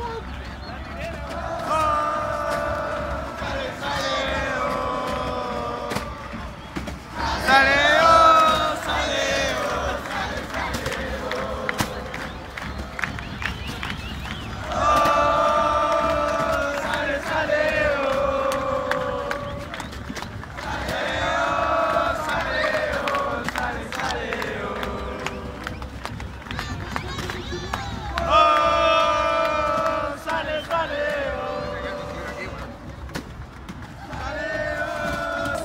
Bob!